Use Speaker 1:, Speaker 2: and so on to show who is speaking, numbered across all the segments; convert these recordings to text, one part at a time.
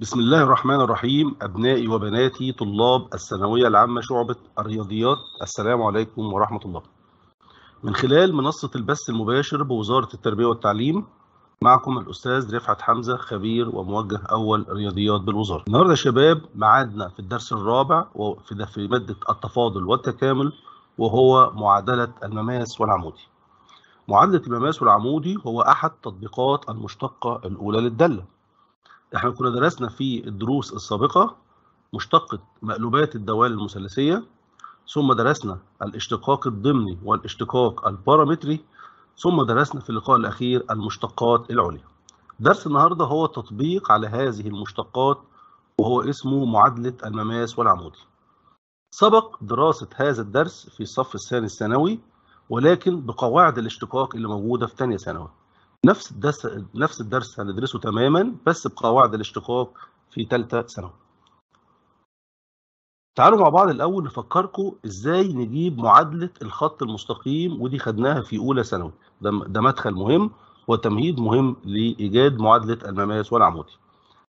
Speaker 1: بسم الله الرحمن الرحيم أبنائي وبناتي طلاب الثانوية العامة شعبة الرياضيات السلام عليكم ورحمة الله. من خلال منصة البث المباشر بوزارة التربية والتعليم معكم الأستاذ رفعت حمزة خبير وموجه أول رياضيات بالوزارة. النهاردة يا شباب معادنا في الدرس الرابع وفي في مادة التفاضل والتكامل وهو معادلة المماس والعمودي. معادلة المماس والعمودي هو أحد تطبيقات المشتقة الأولى للدالة إحنا كنا درسنا في الدروس السابقة مشتقة مقلوبات الدوال المثلثية ثم درسنا الاشتقاق الضمني والاشتقاق البارامتري ثم درسنا في اللقاء الأخير المشتقات العليا. درس النهاردة هو تطبيق على هذه المشتقات وهو اسمه معادلة المماس والعمودي. سبق دراسة هذا الدرس في الصف الثاني الثانوي ولكن بقواعد الاشتقاق اللي موجودة في ثانية ثانوي. نفس الدرس نفس الدرس هندرسه تماما بس بقواعد الاشتقاق في ثالثه ثانوي. تعالوا مع بعض الأول نفكركم إزاي نجيب معادلة الخط المستقيم ودي خدناها في أولى ثانوي ده, ده مدخل مهم وتمهيد مهم لإيجاد معادلة المماس والعمودي.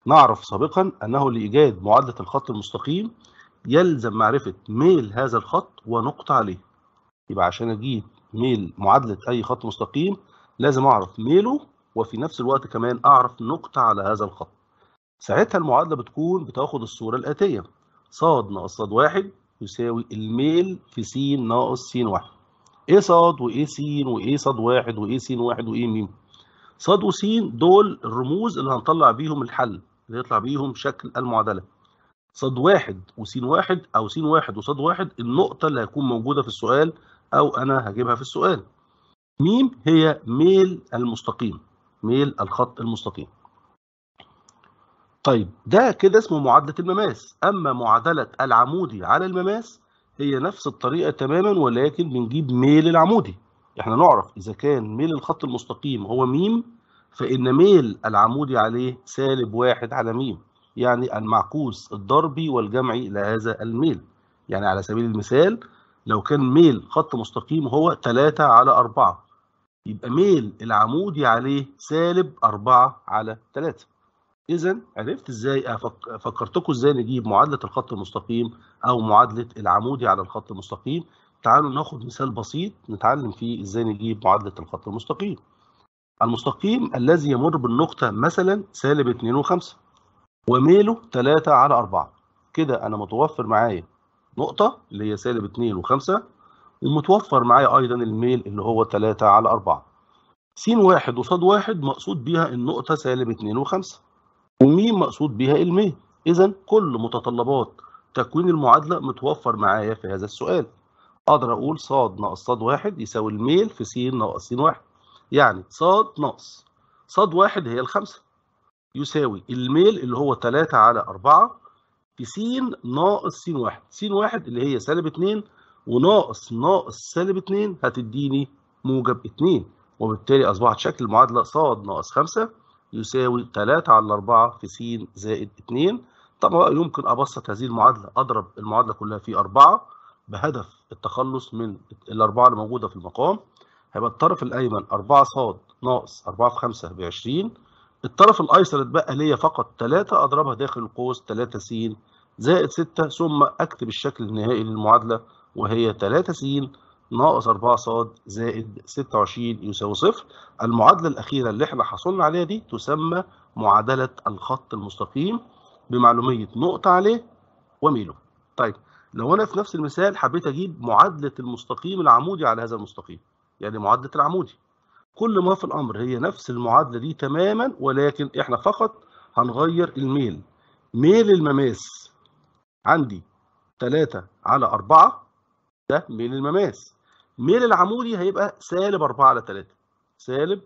Speaker 1: نعرف سابقا أنه لإيجاد معادلة الخط المستقيم يلزم معرفة ميل هذا الخط ونقطة عليه. يبقى عشان أجيب ميل معادلة أي خط مستقيم لازم أعرف ميله وفي نفس الوقت كمان أعرف نقطة على هذا الخط. ساعتها المعادلة بتكون بتاخد الصورة الآتية. ص ناقص ص واحد يساوي الميل في س ناقص س واحد. إيه ص وايه س وايه ص واحد وايه س واحد وايه م ص وس دول الرموز اللي هنطلع بيهم الحل اللي يطلع بيهم شكل المعادلة. ص واحد وس واحد أو س واحد وص واحد النقطة اللي هتكون موجودة في السؤال أو أنا هجيبها في السؤال. م هي ميل المستقيم؟ ميل الخط المستقيم. طيب ده كده اسمه معادلة المماس. أما معادلة العمودي على المماس هي نفس الطريقة تماما ولكن بنجيب ميل العمودي. إحنا نعرف إذا كان ميل الخط المستقيم هو م فإن ميل العمودي عليه سالب واحد على م يعني المعكوس الضربي والجمعي لهذا الميل. يعني على سبيل المثال لو كان ميل خط مستقيم هو 3 على 4 يبقى ميل العمودي عليه سالب 4 على 3 اذا عرفت إزاي. فكرتكم إزاي نجيب معادلة الخط المستقيم أو معادلة العمودي على الخط المستقيم؟ تعالوا ناخد مثال بسيط نتعلم فيه إزاي نجيب معادلة الخط المستقيم. المستقيم الذي يمر بالنقطة مثلا سالب 2 و5 وميله 3 على 4 كده أنا متوفر معايا نقطة اللي هي سالب 2 و5 ومتوفر معايا أيضا الميل اللي هو 3 على 4 س واحد وصاد واحد مقصود بيها النقطة سالب 2 و5 وميم مقصود بيها الميل. إذا كل متطلبات تكوين المعادلة متوفر معايا في هذا السؤال. أقدر أقول ص ناقص ص واحد يساوي الميل في س ناقص س واحد. يعني ص ناقص ص واحد هي الخمسة يساوي الميل اللي هو 3 على 4 في س ناقص س واحد. س واحد اللي هي سالب 2 وناقص ناقص سالب 2 هتديني موجب 2 وبالتالي أصبحت شكل المعادله ص ناقص 5 يساوي 3 على 4 في س زائد 2 طبعا يمكن أبسط هذه المعادلة أضرب المعادلة كلها في 4 بهدف التخلص من الأربعة اللي موجودة في المقام. هيبقى الطرف الأيمن 4 ص ناقص 4 في 5 ب 20 الطرف الايسر اتبقى ليا فقط 3 أضربها داخل القوس 3 س زائد 6 ثم أكتب الشكل النهائي للمعادلة وهي 3 س ناقص 4 ص زائد 26 يساوي صفر. المعادلة الأخيرة اللي إحنا حصلنا عليها دي تسمى معادلة الخط المستقيم بمعلومية نقطة عليه وميله طيب لو أنا في نفس المثال حبيت أجيب معادلة المستقيم العمودي على هذا المستقيم يعني معادلة العمودي. كل ما في الأمر هي نفس المعادلة دي تماما ولكن إحنا فقط هنغير الميل. ميل المماس عندي 3 على 4 ده ميل المماس. ميل العمودي هيبقى سالب 4 على 3 سالب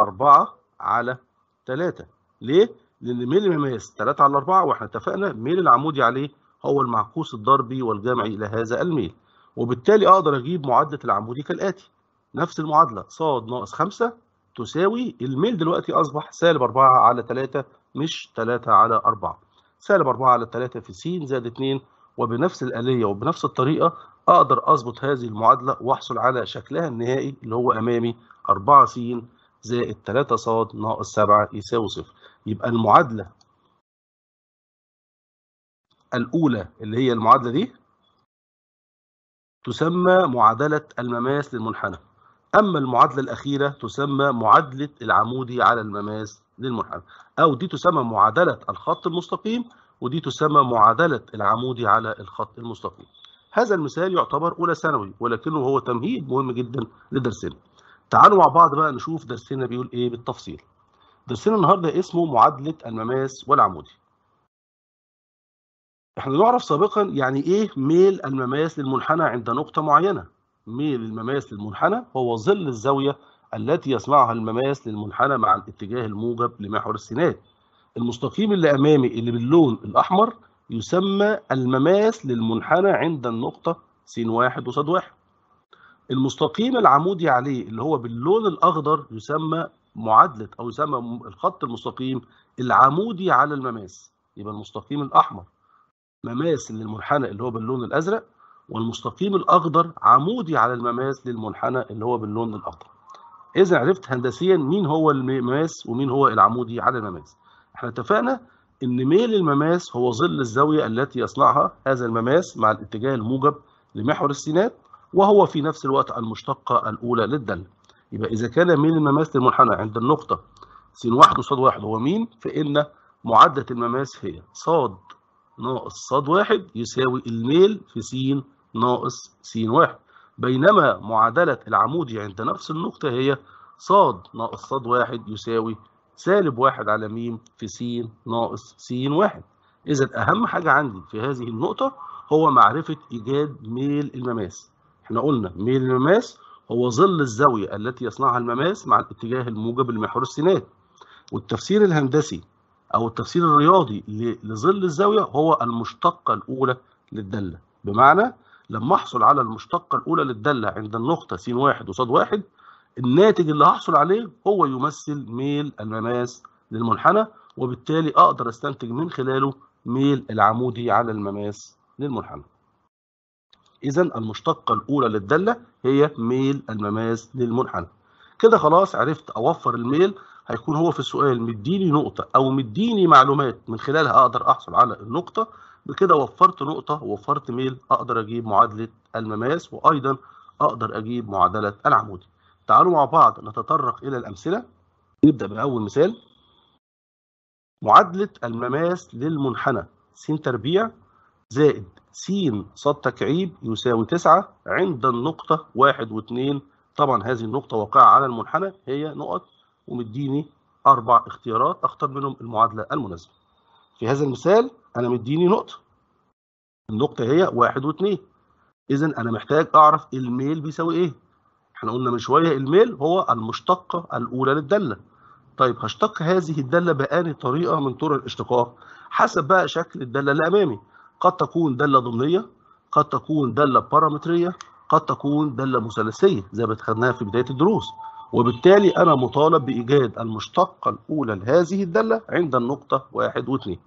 Speaker 1: 4 على 3 ليه؟ لأن ميل المماس 3 على 4 وإحنا اتفقنا ميل العمودي عليه هو المعكوس الضربي والجمعي لهذا الميل. وبالتالي أقدر أجيب معادلة العمودي كالآتي. نفس المعادلة. ص ناقص 5 تساوي الميل دلوقتي أصبح سالب 4 على 3 مش 3 على 4 سالب 4 على 3 في س زائد 2 وبنفس الآلية وبنفس الطريقة أقدر أظبط هذه المعادلة وأحصل على شكلها النهائي اللي هو أمامي 4 س زائد 3 ص ناقص 7 يساوي صفر. يبقى المعادلة الأولى اللي هي المعادلة دي تسمى معادلة المماس للمنحنى. أما المعادلة الأخيرة تسمى معادلة العمودي على المماس للمنحنى. أو دي تسمى معادلة الخط المستقيم ودي تسمى معادلة العمودي على الخط المستقيم. هذا المثال يعتبر أولى ثانوي ولكنه هو تمهيد مهم جدا لدرسنا. تعالوا مع بعض بقى نشوف درسنا بيقول إيه بالتفصيل. درسنا النهارده اسمه معادلة المماس والعمودي. إحنا نعرف سابقا يعني إيه ميل المماس للمنحنى عند نقطة معينة. ميل المماس للمنحنى هو ظل الزاوية التي يصنعها المماس للمنحنى مع الاتجاه الموجب لمحور السينات المستقيم اللي أمامي اللي باللون الأحمر يسمى المماس للمنحنى عند النقطة س واحد وص واحد. المستقيم العمودي عليه اللي هو باللون الأخضر يسمى معادلة أو يسمى الخط المستقيم العمودي على المماس يبقى المستقيم الأحمر مماس للمنحنى اللي هو باللون الأزرق والمستقيم الأخضر عمودي على المماس للمنحنى اللي هو باللون الأخضر. إذا عرفت هندسيا مين هو المماس ومين هو العمودي على المماس إحنا اتفقنا إن ميل المماس هو ظل الزاوية التي يصنعها هذا المماس مع الاتجاه الموجب لمحور السينات وهو في نفس الوقت المشتقة الأولى للداله يبقى إذا كان ميل المماس للمنحنى عند النقطة س واحد وص واحد هو مين؟ فإن معادله المماس هي ص ناقص ص واحد يساوي الميل في س ناقص س واحد. بينما معادلة العمودي عند نفس النقطة هي ص ناقص ص واحد يساوي سالب واحد على م في س ناقص س واحد. إذا أهم حاجة عندي في هذه النقطة هو معرفة إيجاد ميل المماس. إحنا قلنا ميل المماس هو ظل الزاوية التي يصنعها المماس مع الاتجاه الموجب لمحور السينات. والتفسير الهندسي أو التفسير الرياضي لظل الزاوية هو المشتقة الأولى للدالة. بمعنى لما أحصل على المشتقة الأولى للدالة عند النقطة س واحد وص واحد الناتج اللي هحصل عليه هو يمثل ميل المماس للمنحنى وبالتالي أقدر أستنتج من خلاله ميل العمودي على المماس للمنحنى. إذا المشتقة الأولى للدالة هي ميل المماس للمنحنى. كده خلاص عرفت أوفر الميل هيكون هو في السؤال مديني نقطة أو مديني معلومات من خلالها أقدر أحصل على النقطة بكده وفرت نقطة ووفرت ميل أقدر أجيب معادلة المماس وأيضا أقدر أجيب معادلة العمودي. تعالوا مع بعض نتطرق إلى الأمثلة نبدأ بأول مثال معادلة المماس للمنحنى س تربيع زائد س ص تكعيب يساوي 9 عند النقطة 1 و2 طبعا هذه النقطة واقعة على المنحنى هي نقط ومديني أربع اختيارات أختار منهم المعادلة المناسبة. في هذا المثال أنا مديني نقطة. النقطة هي واحد واثنين. إذا أنا محتاج أعرف الميل بيساوي إيه؟ إحنا قلنا من شوية الميل هو المشتقة الأولى للدالة. طيب هشتق هذه الدالة بأني طريقة من طرق الاشتقاق حسب بقى شكل الدالة اللي أمامي. قد تكون دالة ضمنية، قد تكون دالة بارامترية، قد تكون دالة مثلثية زي ما اتخذناها في بداية الدروس. وبالتالي أنا مطالب بإيجاد المشتقة الأولى لهذه الدالة عند النقطة واحد واثنين.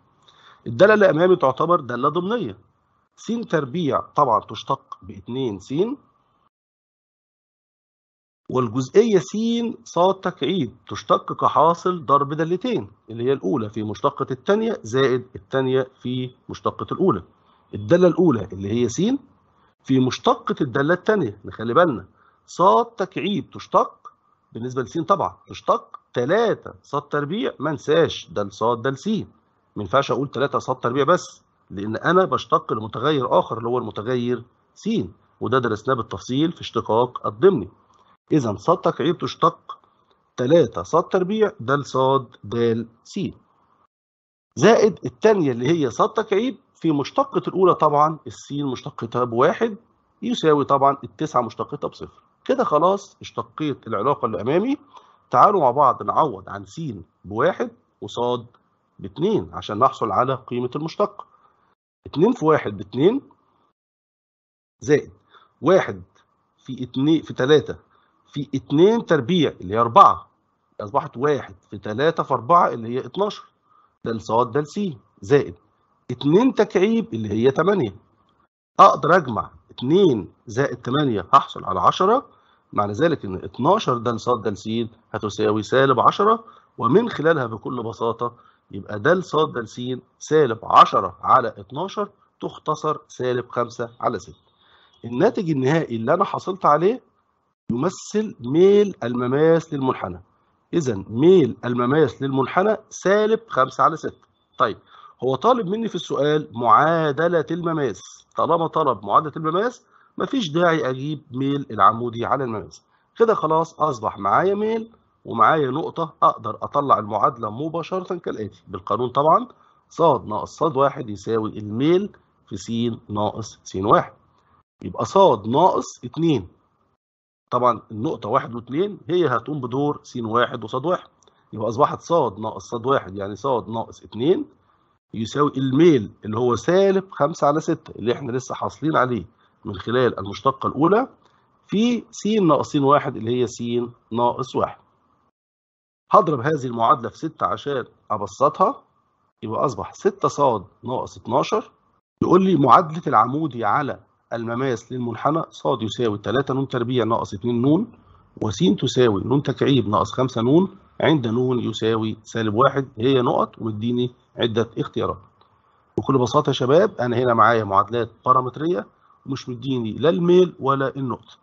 Speaker 1: الدالة اللي أمامي تعتبر دالة ضمنية. س تربيع طبعا تشتق باتنين س والجزئية س ص تكعيب تشتق كحاصل ضرب دالتين اللي هي الأولى في مشتقة الثانية زائد الثانية في مشتقة الأولى. الدالة الأولى اللي هي س في مشتقة الدالة الثانية نخلي بالنا. ص تكعيب تشتق بالنسبة لس طبعا تشتق 3 ص تربيع ما انساش. ده ص ده س ما ينفعش أقول 3 ص تربيع بس لأن أنا بشتق لمتغير آخر اللي هو المتغير س وده درسناه بالتفصيل في اشتقاق الضمني. اذا ص تكعيب تشتق 3 ص تربيع د ص د س. زائد الثانية اللي هي ص تكعيب في مشتقة الأولى طبعا السين مشتقتها بواحد يساوي طبعا التسعة مشتقتها بصفر كده خلاص اشتقيت العلاقة اللي أمامي تعالوا مع بعض نعوض عن س بواحد وصاد باتنين عشان نحصل على قيمة المشتق. اتنين في واحد باتنين زائد واحد في اتنين في تلاتة في اتنين تربيع اللي هي أربعة. أصبحت واحد في تلاتة في أربعة اللي هي اتناشر. ده الصاد ده السين زائد اتنين تكعيب اللي هي تمانية. أقدر أجمع اتنين زائد تمانية هحصل على عشرة. معنى ذلك إن 12 د ص د س هتساوي سالب 10 ومن خلالها بكل بساطة يبقى د ص د س سالب 10 على 12 تختصر سالب 5 على 6 الناتج النهائي اللي أنا حصلت عليه يمثل ميل المماس للمنحنى. اذا ميل المماس للمنحنى سالب 5 على 6 طيب هو طالب مني في السؤال معادلة المماس. طالما طلب معادلة المماس مفيش داعي أجيب ميل العمودي على المماس. كده خلاص أصبح معايا ميل ومعايا نقطة أقدر أطلع المعادلة مباشرة كالآتي. بالقانون طبعا ص ناقص ص واحد يساوي الميل في س ناقص س واحد. يبقى ص ناقص اتنين. طبعا النقطة واحد واتنين هي هتقوم بدور س واحد وص واحد. يبقى أصبحت ص ناقص ص واحد يعني ص ناقص اتنين يساوي الميل اللي هو سالب خمسة على ستة اللي إحنا لسه حاصلين عليه من خلال المشتقة الأولى في س ناقص س واحد اللي هي س ناقص واحد. هضرب هذه المعادلة في 6 عشان أبسطها. يبقى أصبح 6 ص ناقص 12 يقول لي معادلة العمودي على المماس للمنحنى ص يساوي 3 ن تربيع ناقص 2 ن وس تساوي ن تكعيب ناقص 5 ن عند ن يساوي سالب 1 هي نقط ومديني عدة اختيارات. بكل بساطة يا شباب أنا هنا معايا معادلات بارامترية ومش مديني لا الميل ولا النقطة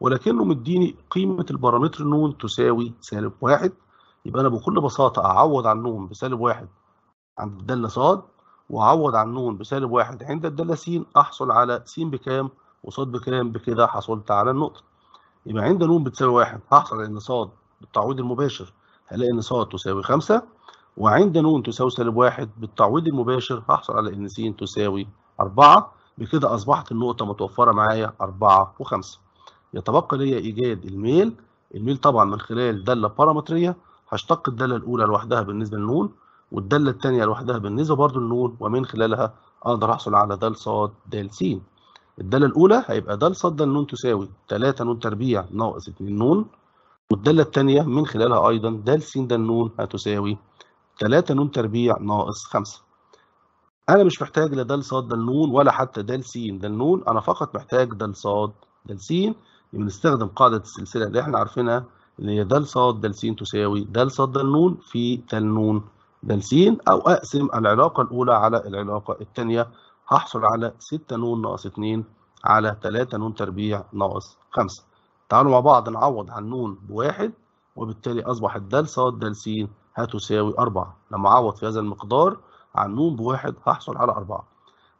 Speaker 1: ولكنه مديني قيمة البارامتر ن تساوي سالب 1 يبقى أنا بكل بساطة أعوض عن ن بسالب واحد عند الدالة ص واعوض عن ن بسالب واحد عند الداله س احصل على س بكام وص بكام؟ بكده حصلت على النقطة. يبقى عند ن بتساوي واحد هحصل على إن ص بالتعويض المباشر هلاقي إن ص تساوي 5 وعند ن تساوي سالب واحد بالتعويض المباشر هحصل على إن س تساوي 4 بكده أصبحت النقطة متوفرة معايا 4 و5 يتبقى لي إيجاد الميل الميل طبعا من خلال دالة بارامترية هشتق الدالة الأولى لوحدها بالنسبة للنون والدالة الثانية لوحدها بالنسبة برضو للنون ومن خلالها أقدر أحصل على د ص د س الدالة الأولى هيبقى د ص د ن تساوي 3 ن تربيع ناقص 2 ن والدالة الثانية من خلالها أيضا د س د ن هتساوي 3 ن تربيع ناقص 5 أنا مش محتاج لا د ص د ن ولا حتى د س د ن أنا فقط محتاج د ص د س بنستخدم قاعدة السلسلة اللي إحنا عارفينها اللي هي د ص د س تساوي د ص د ن في د ن د س أو أقسم العلاقة الأولى على العلاقة الثانية. هحصل على 6 ن ناقص 2 على 3 ن تربيع ناقص 5 تعالوا مع بعض نعوض عن ن بواحد وبالتالي اصبحت د ص د س هتساوي 4 لما أعوض في هذا المقدار عن ن بواحد هحصل على 4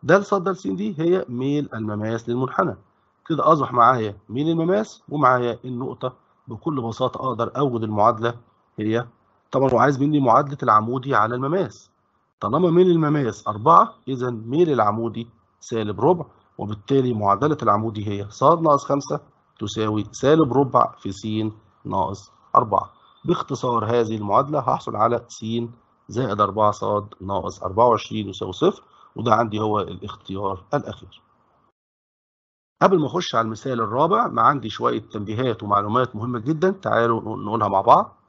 Speaker 1: د ص د س دي هي ميل المماس للمنحنى. كده أصبح معايا ميل المماس ومعايا النقطة. بكل بساطة أقدر أوجد المعادلة هي طبعا هو عايز مني معادلة العمودي على المماس. طالما ميل المماس أربعة إذا ميل العمودي سالب ربع وبالتالي معادلة العمودي هي ص ناقص خمسة تساوي سالب ربع في س ناقص أربعة. باختصار هذه المعادلة هحصل على س زائد 4 ص ناقص 24 يساوي صفر وده عندي هو الاختيار الأخير. قبل ما أخش على المثال الرابع ما عندي شوية تنبيهات ومعلومات مهمة جدا تعالوا نقولها مع بعض.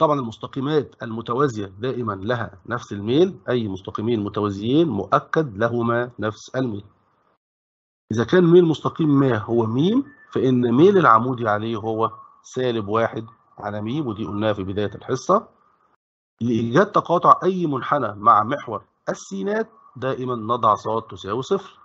Speaker 1: طبعا المستقيمات المتوازية دائما لها نفس الميل أي مستقيمين متوازيين مؤكد لهما نفس الميل. إذا كان ميل مستقيم ما هو م فإن ميل العمودي عليه هو سالب واحد على م ودي قلناها في بداية الحصة. لإيجاد تقاطع أي منحنى مع محور السينات دائما نضع ص تساوي صفر.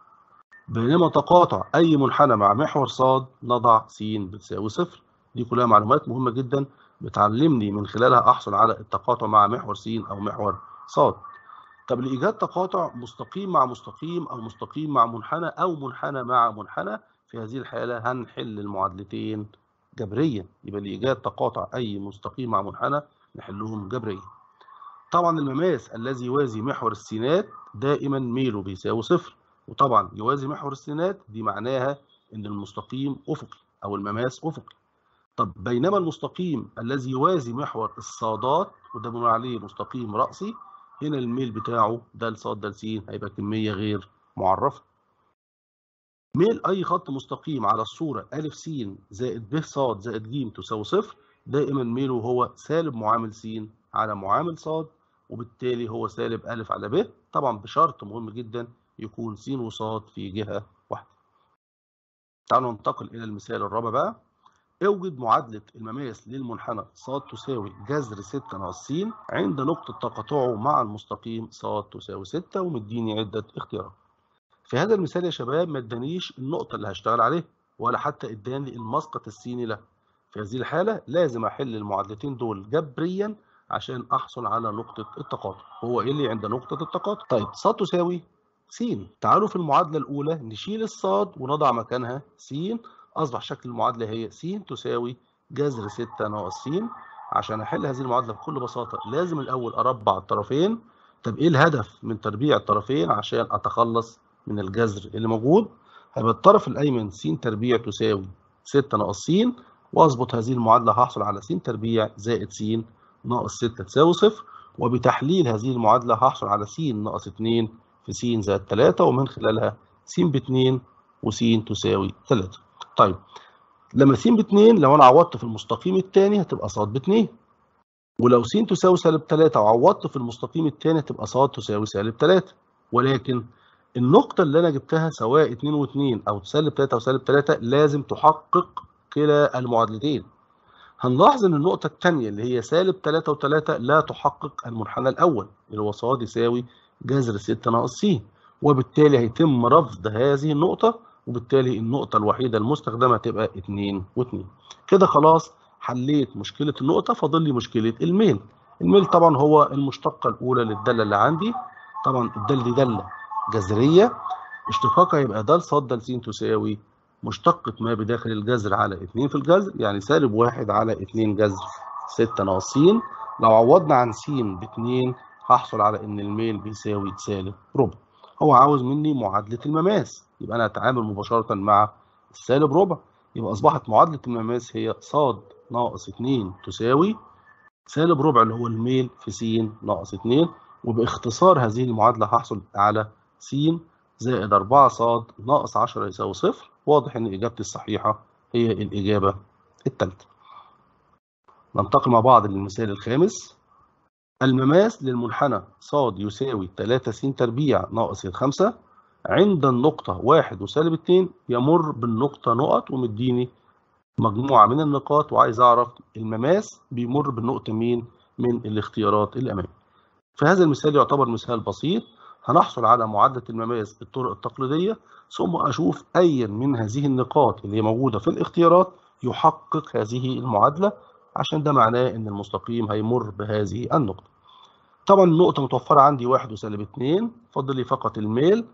Speaker 1: بينما تقاطع أي منحنى مع محور ص نضع س بتساوي صفر. دي كلها معلومات مهمة جدا بتعلمني من خلالها أحصل على التقاطع مع محور س أو محور ص طب لإيجاد تقاطع مستقيم مع مستقيم أو مستقيم مع منحنى أو منحنى مع منحنى في هذه الحالة هنحل المعادلتين جبريا. يبقى لإيجاد تقاطع أي مستقيم مع منحنى نحلهم جبريا. طبعا المماس الذي يوازي محور السينات دائما ميله بيساوي صفر. وطبعا يوازي محور السينات دي معناها إن المستقيم أفقي أو المماس أفقي. طب بينما المستقيم الذي يوازي محور الصادات وده بنقول عليه مستقيم رأسي هنا الميل بتاعه د ص د س هيبقى كمية غير معرفة ميل أي خط مستقيم على الصورة أ س زائد ب ص زائد ج تساوي صفر دائما ميله هو سالب معامل س على معامل ص وبالتالي هو سالب أ على ب طبعا بشرط مهم جدا يكون س وص في جهة واحدة. تعالوا ننتقل إلى المثال الرابع بقى. اوجد معادلة المماس للمنحنى ص تساوي جذر 6 ناقص س عند نقطة تقاطعه مع المستقيم ص تساوي 6 ومديني عدة اختيارات. في هذا المثال يا شباب ما ادانيش النقطة اللي هشتغل عليها ولا حتى اداني المسقط السيني له. في هذه الحالة لازم أحل المعادلتين دول جبريا عشان أحصل على نقطة التقاطع. هو إيه اللي عند نقطة التقاطع؟ طيب ص تساوي س. تعالوا في المعادلة الأولى نشيل الصاد ونضع مكانها س أصبح شكل المعادلة هي س تساوي جذر 6 ناقص س عشان أحل هذه المعادلة بكل بساطة لازم الأول أربع الطرفين. طب إيه الهدف من تربيع الطرفين عشان أتخلص من الجذر اللي موجود؟ هيبقى الطرف الأيمن س تربيع تساوي 6 ناقص س وأظبط هذه المعادلة هحصل على س تربيع زائد س ناقص 6 تساوي صفر. وبتحليل هذه المعادلة هحصل على س ناقص 2 في س زائد 3 ومن خلالها س ب 2 وس تساوي 3 طيب لما س ب 2 لو أنا عوضت في المستقيم الثاني هتبقى ص ب 2 ولو س تساوي سالب 3 وعوضت في المستقيم الثاني هتبقى ص تساوي سالب 3 ولكن النقطة اللي أنا جبتها سواء 2 و2 أو سالب 3 وسالب 3 لازم تحقق كلا المعادلتين. هنلاحظ إن النقطة الثانية اللي هي سالب 3 و3 لا تحقق المنحنى الأول اللي هو ص يساوي جذر 6 ناقص س وبالتالي هيتم رفض هذه النقطة وبالتالي النقطة الوحيدة المستخدمة تبقى 2 و2 كده خلاص حليت مشكلة النقطة فاضل لي مشكلة الميل. الميل طبعا هو المشتقة الأولى للدالة اللي عندي. طبعا الدالة دي دالة جذرية. اشتقاقها يبقى د ص د س تساوي مشتقة ما بداخل الجذر على 2 في الجذر يعني سالب 1 على 2 جذر 6 ناقص س لو عوضنا عن س ب 2 هحصل على إن الميل بيساوي سالب ربع. هو عاوز مني معادلة المماس. يبقى أنا هتعامل مباشرة مع السالب ربع يبقى أصبحت معادلة المماس هي ص ناقص 2 تساوي سالب ربع اللي هو الميل في س ناقص 2 وباختصار هذه المعادلة هحصل على س زائد 4 ص ناقص 10 يساوي صفر. واضح إن إجابتي الصحيحة هي الإجابة الثالثة ننتقل مع بعض للمثال الخامس. المماس للمنحنى ص يساوي 3 س تربيع ناقص الخمسة عند النقطة 1 وسالب 2 يمر بالنقطة نقط ومديني مجموعة من النقاط وعايز أعرف المماس بيمر بالنقطة مين من الاختيارات اللي أمامي. في هذا المثال يعتبر مثال بسيط هنحصل على معادلة المماس بالطرق التقليدية ثم أشوف أي من هذه النقاط اللي موجودة في الاختيارات يحقق هذه المعادلة عشان ده معناه إن المستقيم هيمر بهذه النقطة. طبعا النقطة متوفرة عندي 1 وسالب 2 فاضل لي فقط الميل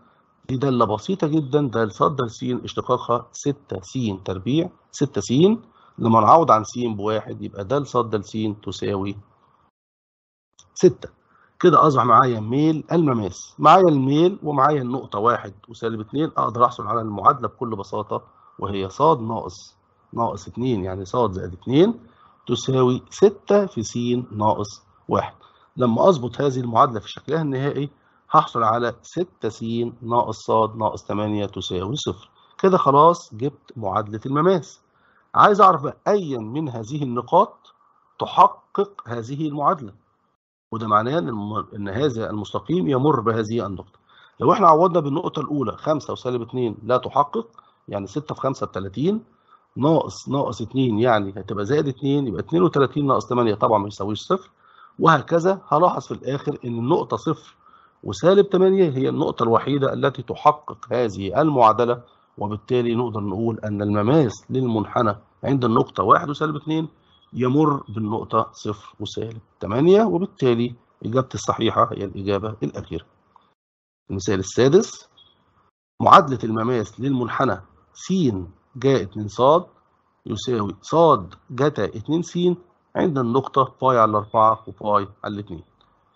Speaker 1: دي دالة بسيطة جدا. د ص د س اشتقاقها 6 س تربيع 6 س لما نعوض عن س بواحد يبقى د ص د س تساوي 6 كده أصبح معايا ميل المماس معايا الميل ومعايا النقطة 1 وسالب 2 أقدر أحصل على المعادلة بكل بساطة وهي ص ناقص ناقص 2 يعني ص زائد 2 تساوي 6 في س ناقص 1 لما أظبط هذه المعادلة في شكلها النهائي هحصل على 6 س ناقص ص ناقص 8 تساوي صفر. كده خلاص جبت معادلة المماس. عايز أعرف بقى أيا من هذه النقاط تحقق هذه المعادلة. وده معناه إن, هذا المستقيم يمر بهذه النقطة. لو إحنا عوضنا بالنقطة الأولى 5 وسالب 2 لا تحقق يعني 6 في 5 ب 30 ناقص ناقص 2 يعني هتبقى زائد 2 يبقى 32 ناقص 8 طبعا ما يساويش صفر. وهكذا هلاحظ في الآخر إن النقطة صفر وسالب 8 هي النقطة الوحيدة التي تحقق هذه المعادلة وبالتالي نقدر نقول أن المماس للمنحنى عند النقطة 1 وسالب 2 يمر بالنقطة 0 وسالب 8 وبالتالي إجابتي الصحيحة هي الإجابة الأخيرة. المثال السادس معادلة المماس للمنحنى س جاء 2 ص يساوي ص جتا 2 س عند النقطة باي على 4 وباي على 2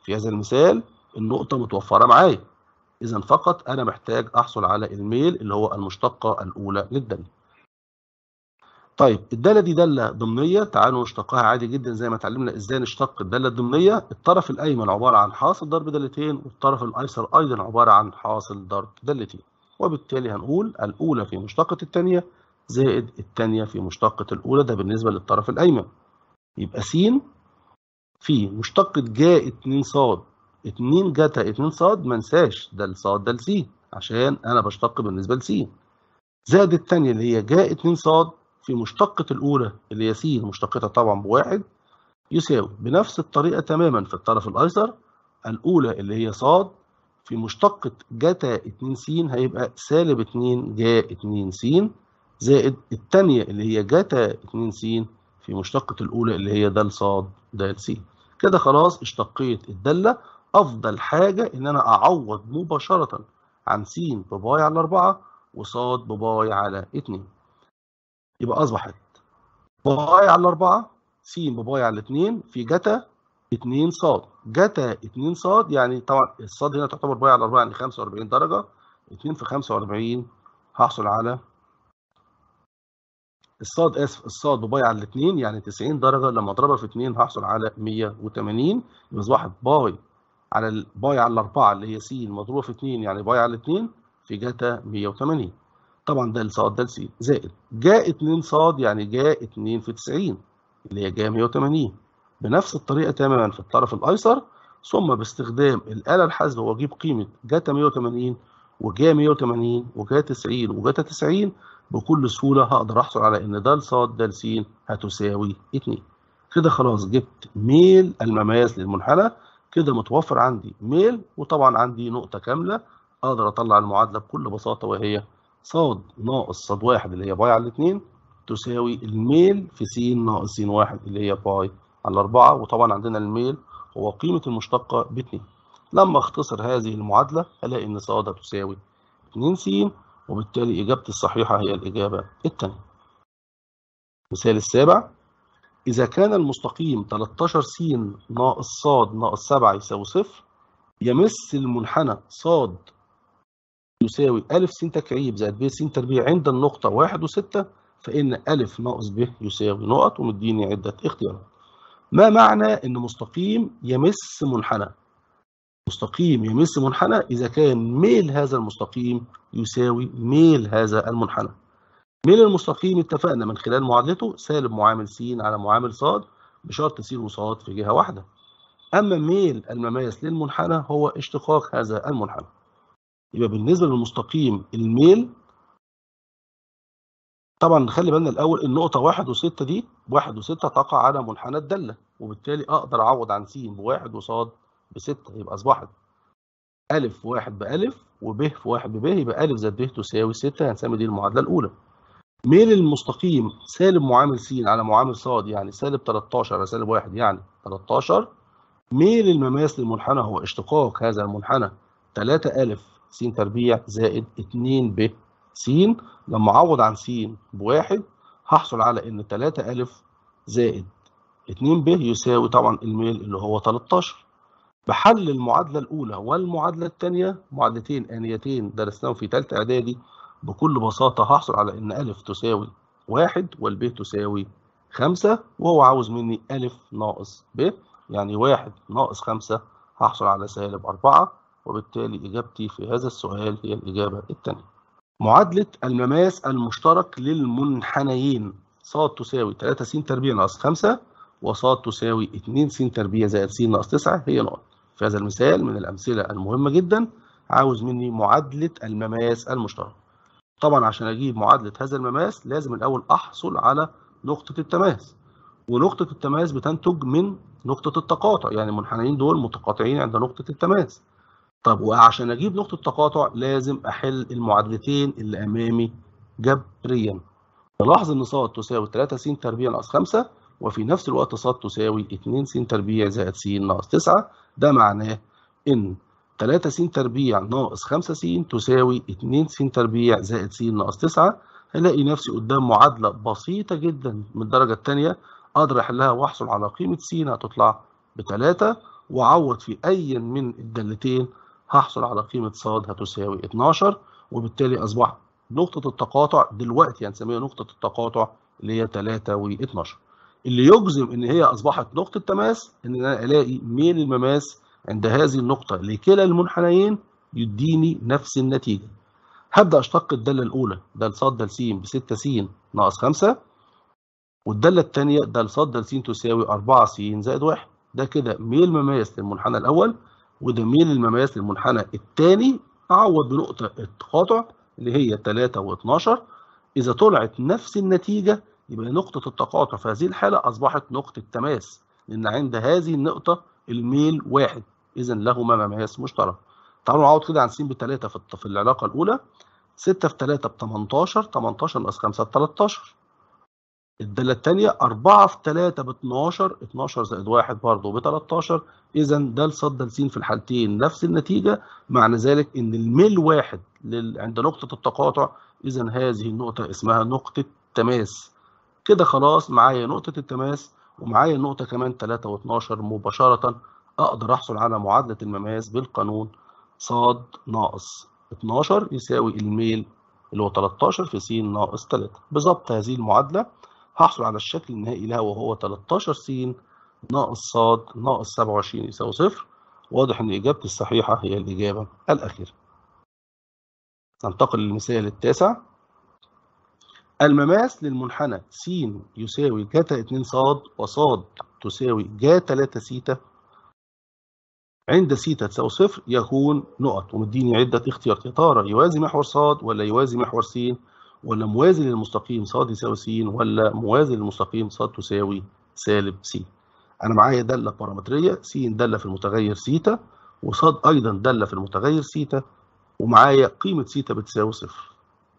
Speaker 1: في هذا المثال النقطة متوفرة معايا. إذا فقط أنا محتاج أحصل على الميل اللي هو المشتقة الأولى للدالة. طيب الدالة دي دالة ضمنية. تعالوا نشتقها عادي جدا زي ما اتعلمنا إزاي نشتق الدالة الضمنية. الطرف الأيمن عبارة عن حاصل ضرب دالتين والطرف الأيسر أيضا عبارة عن حاصل ضرب دالتين. وبالتالي هنقول الأولى في مشتقة الثانية زائد الثانية في مشتقة الأولى. ده بالنسبة للطرف الأيمن. يبقى س في مشتقة جاء 2 ص 2 جتا 2 ص ما انساش. ده ص ده س عشان أنا بشتق بالنسبة لس زائد الثانية اللي هي جاء 2 ص في مشتقة الأولى اللي هي س مشتقتها طبعا بواحد يساوي بنفس الطريقة تماما في الطرف الأيسر الأولى اللي هي ص في مشتقة جتا 2 س هيبقى سالب 2 جا 2 س زائد الثانية اللي هي جتا 2 س في مشتقة الأولى اللي هي د ص د س كده خلاص اشتقيت الدالة. أفضل حاجة إن أنا أعوض مباشرة عن س بباي على 4 وص بباي على 2 يبقى أصبحت باي على 4 س بباي على 2 في جتا 2 ص جتا 2 ص يعني طبعا الصاد هنا تعتبر باي على 4 يعني 45 درجة 2 في 45 هحصل على الصاد اسف الصاد بباي على 2 يعني 90 درجة لما أضربها في 2 هحصل على 180 يبقى أصبحت باي على الباي على 4 اللي هي س مضروبة في 2 يعني باي على 2 في جتا 180 طبعا ده صاد ده س زائد. جا 2 صاد يعني جا 2 في 90 اللي هي جا 180 بنفس الطريقة تماما في الطرف الأيسر ثم باستخدام الآلة الحاسبة وأجيب قيمة جاتا 180 وجا 180 وجا 90 وجاتا 90 بكل سهولة هقدر أحصل على إن د ص د س هتساوي 2 كده خلاص جبت ميل المماس للمنحنى. كده متوفر عندي ميل وطبعا عندي نقطة كاملة أقدر أطلع المعادلة بكل بساطة وهي ص ناقص ص واحد اللي هي باي على 2 تساوي الميل في س ناقص س واحد اللي هي باي على 4 وطبعا عندنا الميل هو قيمة المشتقة ب 2 لما أختصر هذه المعادلة هلاقي إن ص تساوي 2 س وبالتالي إجابتي الصحيحة هي الإجابة الثانية. المثال السابع إذا كان المستقيم 13 س ناقص ص ناقص 7 يساوي صفر يمس المنحنى ص يساوي أ س تكعيب زائد ب س تربيع عند النقطة 1 و6 فإن أ ناقص ب يساوي نقط ومديني عدة اختيارات. ما معنى إن مستقيم يمس منحنى؟ مستقيم يمس منحنى إذا كان ميل هذا المستقيم يساوي ميل هذا المنحنى. ميل المستقيم اتفقنا من خلال معادلته سالب معامل س على معامل ص بشرط س وص في جهة واحدة. أما ميل المماس للمنحنى هو اشتقاق هذا المنحنى. يبقى بالنسبة للمستقيم الميل طبعا نخلي بالنا الأول النقطة واحد وستة دي واحد وستة تقع على منحنى الدالة وبالتالي أقدر أعوض عن س بواحد وصاد بستة يبقى أصبحت أ في واحد بألف وب في واحد بب يبقى أ زائد ب تساوي ستة هنسمي دي المعادلة الأولى. ميل المستقيم سالب معامل س على معامل ص يعني سالب 13 على سالب 1 يعني 13 ميل المماس للمنحنى هو اشتقاق هذا المنحنى. 3 أ س تربيع زائد 2 ب س لما أعوض عن س بواحد هحصل على إن 3 أ زائد 2 ب يساوي طبعا الميل اللي هو 13 بحل المعادلة الأولى والمعادلة الثانية معادلتين آنيتين درسناهم في ثالثة إعدادي. بكل بساطة هحصل على إن أ تساوي واحد والب تساوي خمسة وهو عاوز مني أ ناقص ب يعني واحد ناقص خمسة هحصل على سالب أربعة وبالتالي إجابتي في هذا السؤال هي الإجابة الثانية. معادلة المماس المشترك للمنحنيين ص تساوي 3 س تربيع ناقص 5 وص تساوي 2 س تربيع زائد س ناقص 9 هي نقط. في هذا المثال من الأمثلة المهمة جدا عاوز مني معادلة المماس المشترك. طبعا عشان أجيب معادلة هذا المماس لازم الأول أحصل على نقطة التماس. ونقطة التماس بتنتج من نقطة التقاطع يعني المنحنيين دول متقاطعين عند نقطة التماس. طب وعشان أجيب نقطة التقاطع لازم أحل المعادلتين اللي أمامي جبريا. نلاحظ إن ص تساوي 3 س تربيع ناقص 5 وفي نفس الوقت ص تساوي 2 س تربيع زائد س ناقص 9 ده معناه إن 3 س تربيع ناقص 5 س تساوي 2 س تربيع زائد س ناقص 9 هلاقي نفسي قدام معادلة بسيطة جدا. من الدرجة الثانية أقدر أحلها وأحصل على قيمة س هتطلع بتلاتة وأعوض في أي من الدالتين هحصل على قيمة ص هتساوي 12 وبالتالي أصبح نقطة التقاطع دلوقتي هنسميها نقطة التقاطع اللي هي 3 و12 اللي يجزم إن هي أصبحت نقطة تماس إن أنا ألاقي ميل المماس عند هذه النقطة لكلا المنحنيين يديني نفس النتيجة. هبدأ أشتق الدالة الأولى د ص د س ب 6 س ناقص 5 والدالة الثانية د ص د س تساوي 4 س زائد 1 ده كده ميل مماس للمنحنى الأول وده ميل المماس للمنحنى الثاني. أعوض بنقطة التقاطع اللي هي 3 و12 إذا طلعت نفس النتيجة يبقى نقطة التقاطع في هذه الحالة أصبحت نقطة تماس لأن عند هذه النقطة الميل واحد. إذا لهما مماس مشترك تعالوا نعوض كده عن س بتلاتة في في العلاقة الأولى. 6 في 3 ب 18 18 ناقص 5 ب 13 الدالة الثانية 4 في 3 ب 12 12 زائد 1 برضه ب 13 إذا د ص د س في الحالتين. نفس النتيجة معنى ذلك إن الميل واحد لل... عند نقطة التقاطع إذا هذه النقطة اسمها نقطة تماس كده خلاص معايا نقطة التماس ومعايا نقطة كمان 3 و12 مباشرة. أقدر أحصل على معادلة المماس بالقانون ص ناقص 12 يساوي الميل اللي هو 13 في س ناقص 3 بظبط هذه المعادلة هحصل على الشكل النهائي لها وهو 13 س ناقص ص ناقص 27 يساوي صفر. واضح إن إجابتي الصحيحة هي الإجابة الأخيرة. ننتقل للمثال التاسع. المماس للمنحنى س يساوي جتا 2 ص وص تساوي جا 3 س عند س تساوي صفر يكون نقط ومديني عدة اختيارات يا ترى يوازي محور ص ولا يوازي محور س ولا موازي للمستقيم ص يساوي س ولا موازي للمستقيم ص تساوي سالب س. أنا معايا دالة بارامترية س دالة في المتغير سيتا وص أيضا دالة في المتغير سيتا ومعايا قيمة سيتا بتساوي صفر.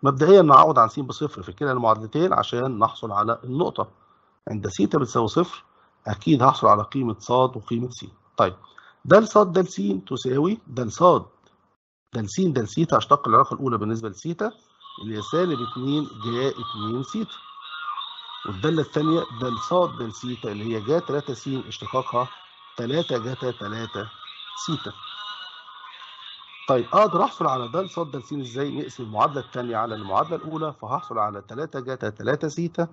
Speaker 1: مبدئيا نعوض عن س بصفر في كلا المعادلتين عشان نحصل على النقطة. عند سيتا بتساوي صفر أكيد هحصل على قيمة ص وقيمة س. طيب د ص د س تساوي د ص د س د سيتا اشتق العلاقة الأولى بالنسبة لسيتا. اللي هي سالب 2 جا 2 سيتا. والدالة الثانية د ص د سيتا اللي هي جا 3 س اشتقاقها 3 جتا 3 سيتا. طيب أقدر أحصل على د ص د س إزاي؟ نقسم المعادلة الثانية على المعادلة الأولى فهحصل على 3 جتا 3 سيتا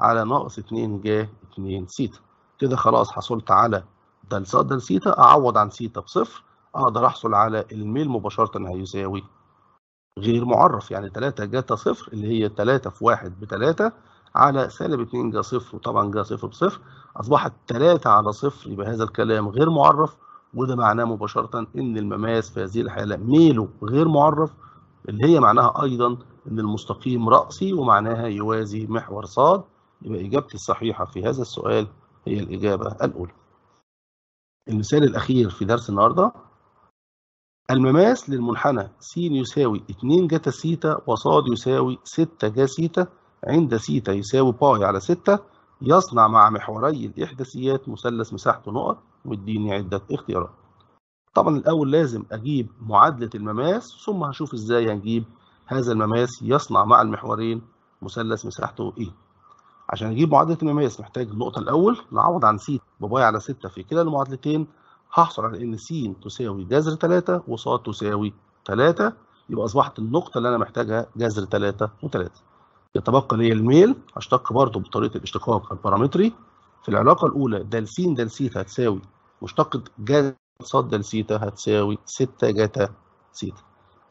Speaker 1: على ناقص 2 جا 2 سيتا. كده خلاص حصلت على ص د سيتا أعوض عن سيتا بصفر أقدر أحصل على الميل مباشرة هيساوي غير معرف يعني 3 جتا صفر اللي هي 3 في 1 ب 3 على سالب 2 جا صفر وطبعا جا صفر بصفر أصبحت 3 على صفر يبقى هذا الكلام غير معرف وده معناه مباشرة إن المماس في هذه الحالة ميله غير معرف اللي هي معناها أيضا إن المستقيم رأسي ومعناها يوازي محور ص يبقى إجابتي الصحيحة في هذا السؤال هي الإجابة الأولى. المثال الأخير في درس النهارده المماس للمنحنى س يساوي 2 جتا سيتا وص يساوي 6 جا سيتا عند سيتا يساوي باي على 6 يصنع مع محوري الإحداثيات مثلث مساحته نقط واديني عدة اختيارات. طبعا الأول لازم أجيب معادلة المماس ثم هشوف إزاي هنجيب هذا المماس يصنع مع المحورين مثلث مساحته إيه. عشان أجيب معادلة المماس محتاج النقطة الأول. نعوض عن س بباي على 6 في كلا المعادلتين. هحصل على إن س تساوي جذر 3 وص تساوي 3 يبقى أصبحت النقطة اللي أنا محتاجها جذر 3 و3 يتبقى لي الميل. هشتق برضه بطريقة الاشتقاق البارامتري في العلاقة الأولى د س د س هتساوي مشتقة ج ص د س هتساوي 6 جتا س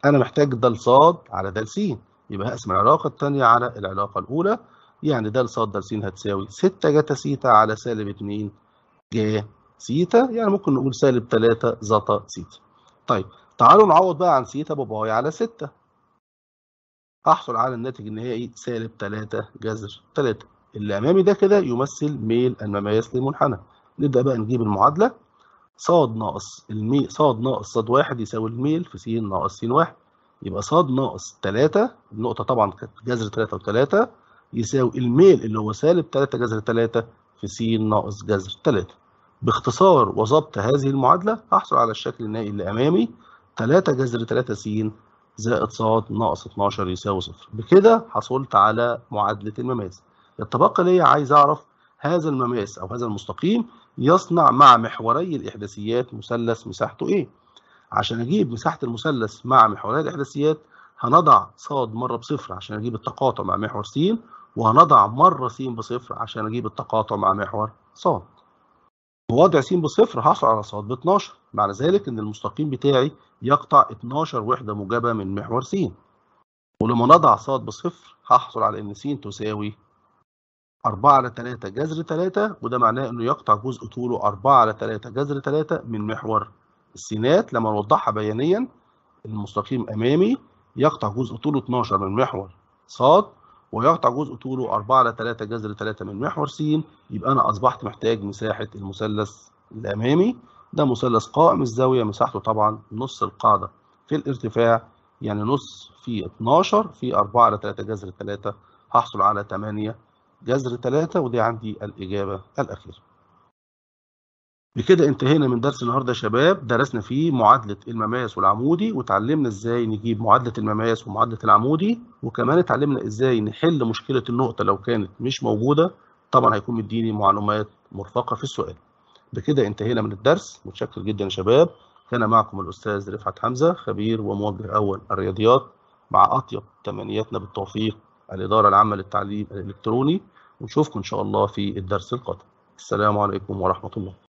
Speaker 1: أنا محتاج د ص على د س يبقى هقسم العلاقة الثانية على العلاقة الأولى. يعني د ص د س هتساوي. 6 جتا س على سالب 2 ج سيتا يعني ممكن نقول سالب 3 ظتا سيتا طيب تعالوا نعوض بقى عن سيتا بباي على 6 أحصل على الناتج النهائي سالب 3 جذر 3 اللي أمامي ده كده يمثل ميل المماس للمنحنى نبدأ بقى نجيب المعادلة. ص ناقص المي ص ناقص ص واحد يساوي الميل في س ناقص س واحد. يبقى ص ناقص 3 النقطة طبعا كانت جذر 3 و3 يساوي الميل اللي هو سالب 3 جذر 3 في س ناقص جذر 3 باختصار وظبط هذه المعادلة أحصل على الشكل النهائي اللي أمامي. 3 جذر 3 س زائد ص ناقص 12 يساوي صفر. بكده حصلت على معادلة المماس. يتبقى لي عايز أعرف هذا المماس أو هذا المستقيم يصنع مع محوري الإحداثيات مثلث مساحته إيه. عشان أجيب مساحة المثلث مع محوري الإحداثيات هنضع ص مرة بصفر عشان أجيب التقاطع مع محور س وهنضع مرة س بصفر عشان أجيب التقاطع مع محور ص بوضع س بصفر هحصل على ص ب 12 معنى ذلك إن المستقيم بتاعي يقطع 12 وحدة موجبة من محور س. ولما نضع ص بصفر هحصل على إن س تساوي 4 على 3 جذر 3 وده معناه إنه يقطع جزء طوله 4 على 3 جذر 3 من محور السينات لما نوضحها بيانيا المستقيم أمامي يقطع جزء طوله 12 من محور ص ويقطع جزء طوله 4 على 3 جذر 3 من محور س. يبقى أنا أصبحت محتاج مساحة المثلث الأمامي. ده مثلث قائم الزاوية مساحته طبعا نص القاعدة في الارتفاع يعني نص في 12 في 4 على 3 جذر 3 هحصل على 8 جذر 3 ودي عندي الإجابة الأخيرة. بكده انتهينا من درس النهارده يا شباب. درسنا فيه معادلة المماس والعمودي وتعلمنا إزاي نجيب معادلة المماس ومعادلة العمودي وكمان اتعلمنا إزاي نحل مشكلة النقطة لو كانت مش موجودة. طبعا هيكون مديني معلومات مرفقة في السؤال. بكده انتهينا من الدرس. متشكر جدا يا شباب. كان معكم الأستاذ رفعت حمزة خبير وموجه أول الرياضيات مع أطيب تمنياتنا بالتوفيق الإدارة العامة للتعليم الإلكتروني. ونشوفكم إن شاء الله في الدرس القادم. السلام عليكم ورحمة الله.